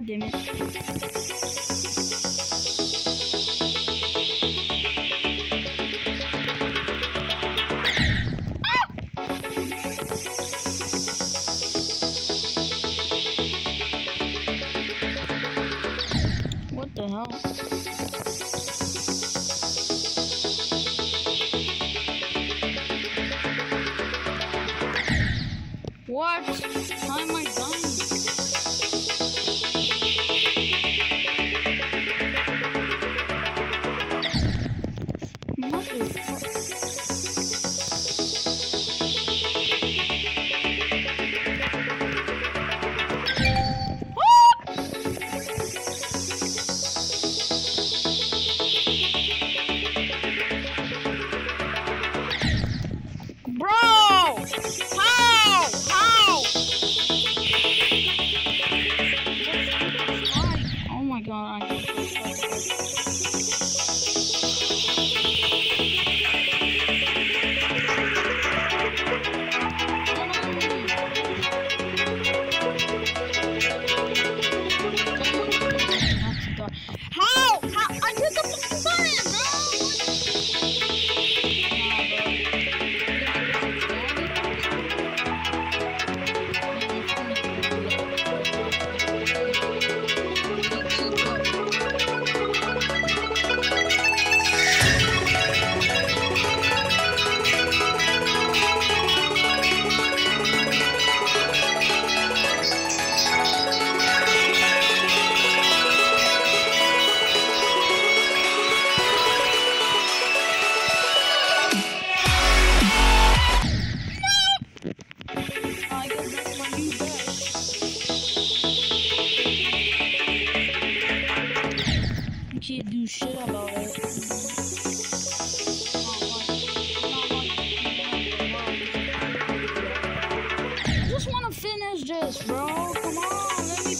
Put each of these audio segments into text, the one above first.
God damn it. What?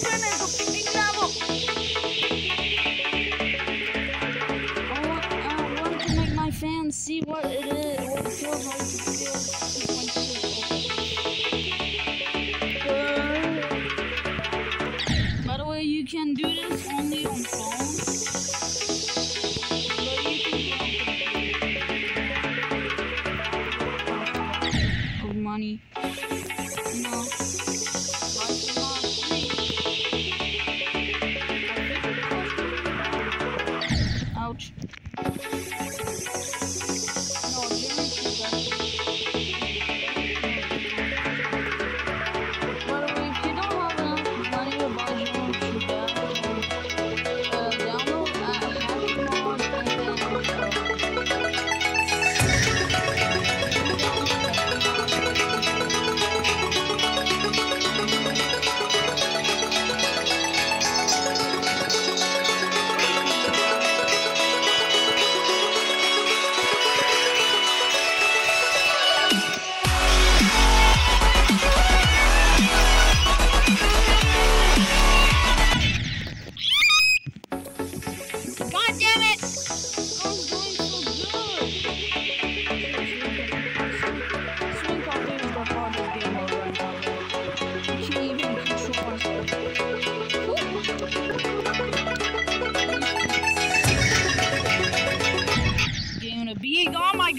suena eso,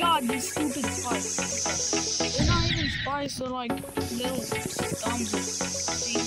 god, these stupid spies. They're not even spies, they're like little thumbs.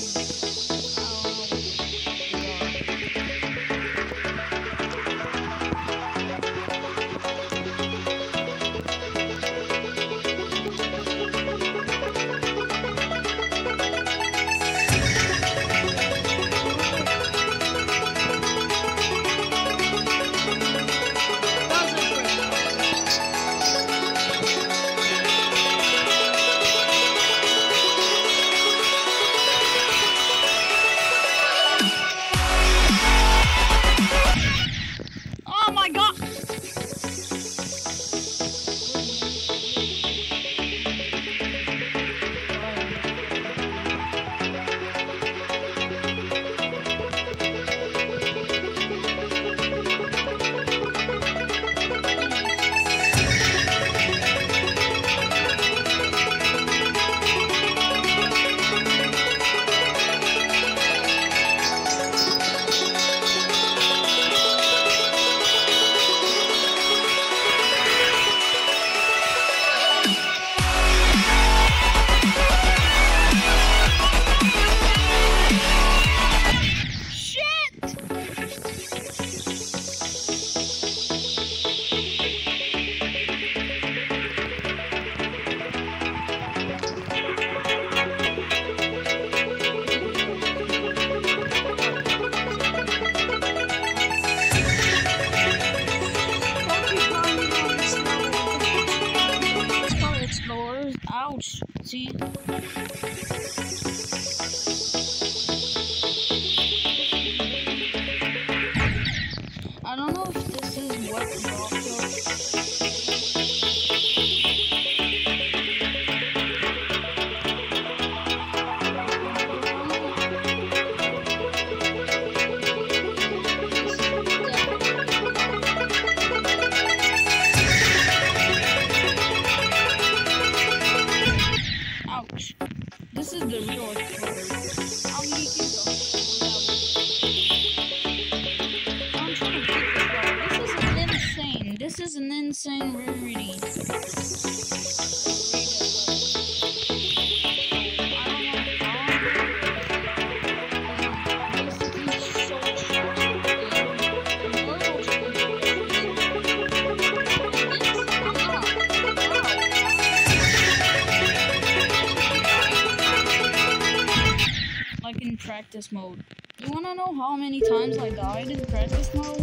Practice mode. You wanna know how many times I died in practice mode?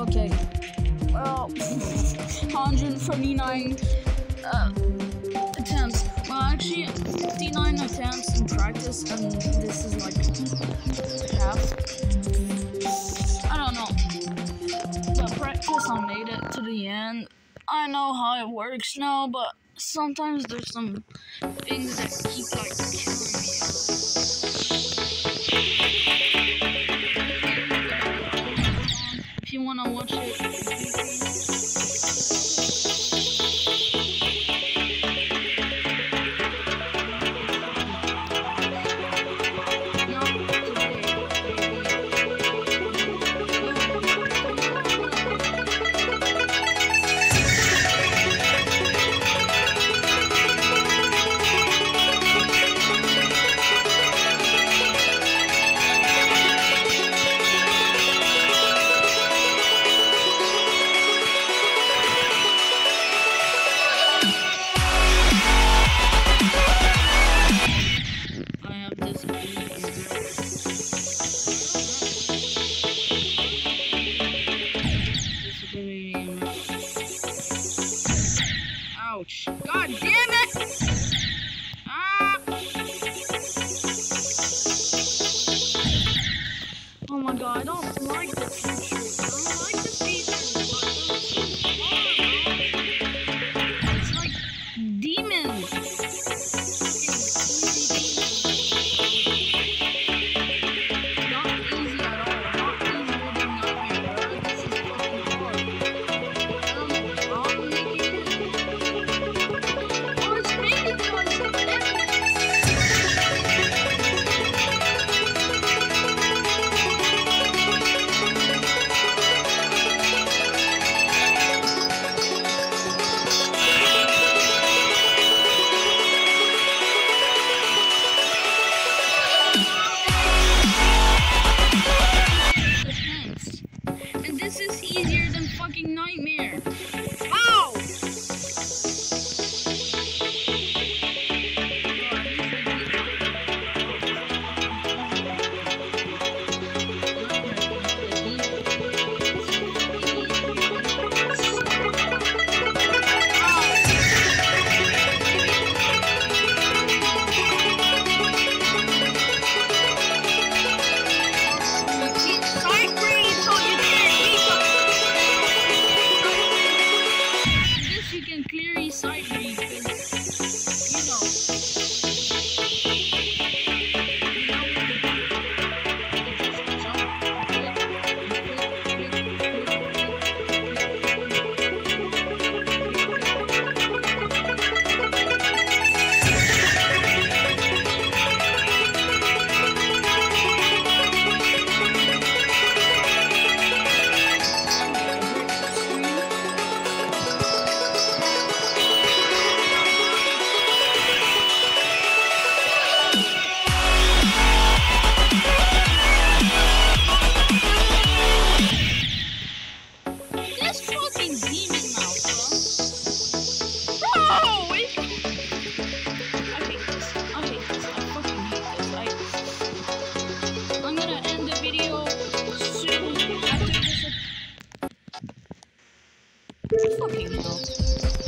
Okay. Well, 139 uh, attempts. Well, actually, 59 attempts in practice, and this is like half. I don't know. But practice, I made it to the end. I know how it works now, but sometimes there's some things that keep like wanna watch it, Ouch. God damn it! Ah! Oh my god, I don't like the Fucking hell.